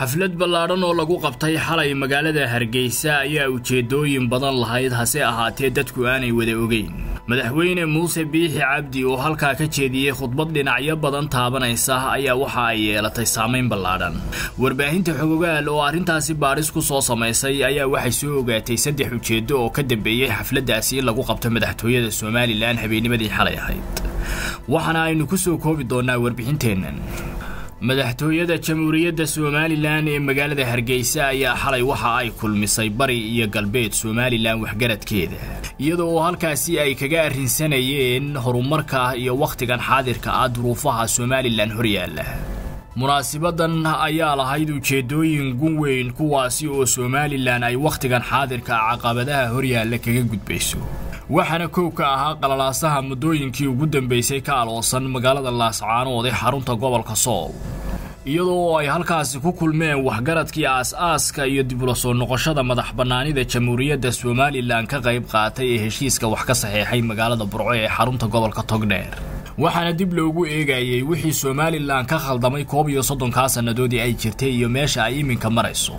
xaflad ballaadhan oo lagu qabtay xalay magaalada hargeysa ayaa ujeeddooyin badan lahayd hase ahaatee dadku aanay wada ogeyn. Madaxweyne muuse biixi cabdi oo halkaa ka jeediyey khudbad dhinacyo badan taabanaysa ayaa waxa ay yeelatay saamayn ballaadhan warbaahinta xogogaal oo arrintaasi baadhis ku soo samaysay ayaa waxay soo ogaatay saddex ujeeddo oo ka dambeeyey xafladdaasi in lagu qabto madaxtooyada somalilan habeennimadii xalay ahayd. Waxaana aynu ku soo koobi doonnaa warbixinteennan madaxtooyada jamhuuriyadda somalilan ee magaalada hargeysa ayaa xalay waxa ay kulmisay bari iyo galbeed somalilan waxgaradkeeda. Iyada oo halkaasi ay kaga arrinsanayeen horumarka iyo wakhtigan xaadirka ah duruufaha somalilan horyaalla munaasibadan ayaa lahayd ujeeddooyin gun weyn kuwaasi oo somalilan ay wakhtigan xaadirka caqabadaha horyaalla kaga gudbayso waxaana kow ka ahaa qalalaasaha muddooyinkii ugu dambaysay ka aloosan magaalada laascaanood xarunta gobolka sool iyadoo ay halkaasi ku kulmeen waxgaradkii aas-aaska iyo dibula soo noqoshada madax bannaanida jamhuuriyadda somalilan ka qayb qaatay ee heshiiska wax ka saxeexay magaalada burco ee xarunta gobolka togdheer waxaana dib loogu eegayey wixii somalilan ka khaldamay koob iyo soddonkaa sannadoodii ay jirtay iyo meesha ay iminka marayso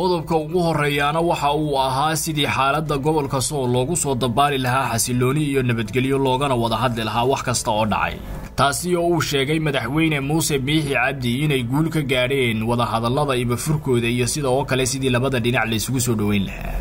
qodobka ugu horreeyaana waxa uu ahaa sidii xaaladda gobolka sool loogu soo dabaali lahaa xasilooni iyo nabadgelyo loogana wada hadli lahaa wax kasta oo dhacay. Taasi oo uu sheegay madaxweyne muuse biixi cabdi inay guul ka gaadheen wadahadallada ibafurkooda iyo sida oo kale sidii labada dhinac laysugu soo dhoweyn lahaa.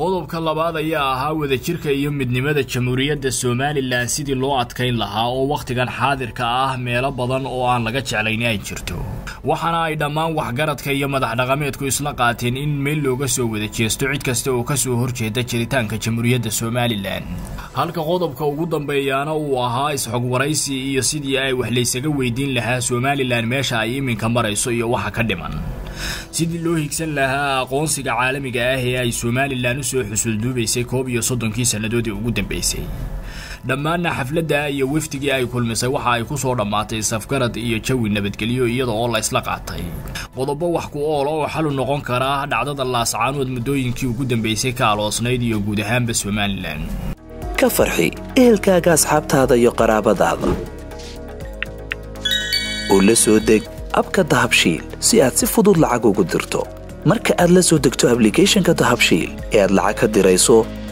Qodobka labaad ayaa ahaa wadajirka iyo midnimada jamhuuriyadda somalilan sidii loo adkayn lahaa oo wakhtigan xaadirka ah meelo badan oo aan laga jeclayn ay jirto waxaana ay dhammaan waxgaradka iyo madax dhaqameedku isla qaateen in meel looga soo wada jeesto cid kasta oo ka soo horjeeda jiritaanka jamhuuriyadda somalilan. Halka qodobka ugu dambeeyaana uu ahaa is-xogwaraysi iyo sidii ay wax laysaga weydiin lahaa somalilan meesha ay iminka marayso iyo waxa ka dhiman. Sidii loo higsan lahaa aqoonsiga caalamiga ah ee ay somalilan u soo xusulduubaysay koob iyo soddonkii sannadoodii ugu dambaysay dhammaanna xafladda iyo wefdigii ay kulmisay waxa ay ku soo dhammaatay safgarad iyo jawi nabadgelyo iyada oo la isla qaatay. Qodobo wax ku oola oo xalu noqon kara dhacdada laascaanood muddooyinkii ugu dambaysay ka aloosnayd iyo guud ahaanba somalilan ka farxi ehelkaaga asxaabtaada iyo qaraabadaada. Oo la soo deg abka dahabshiil si aad si fudud lacag ugu dirto. Marka aad la soo degto ablicathonka dahabshiil ee aad lacag ka dirayso